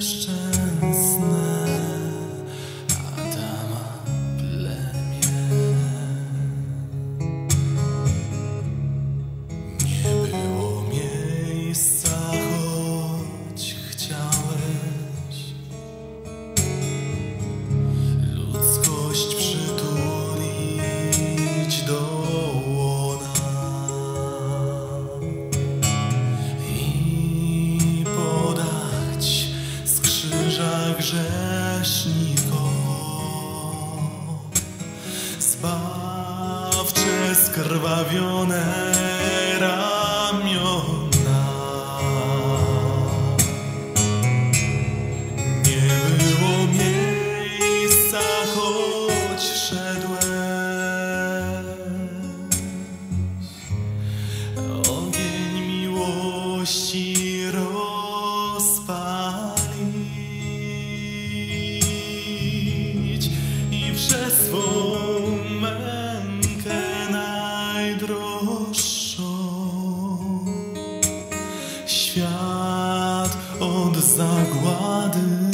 last time. Zakrwawione ramiona. Nie było miejsca, choć szedłeś. Ogień miłości najdroższą świat od zagłady